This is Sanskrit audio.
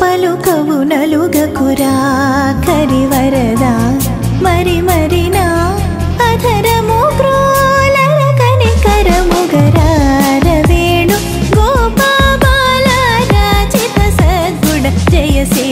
పలుకవు నలుగకురా కరివరదా మరి మరి నా అధరము मरि मरिना अधरमुनि గోపాల రాజిత राजे జయసే